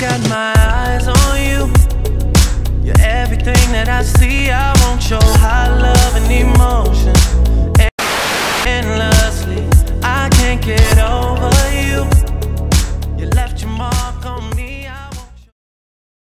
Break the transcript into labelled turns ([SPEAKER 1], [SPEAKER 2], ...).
[SPEAKER 1] got my eyes on you. You're everything that I see. I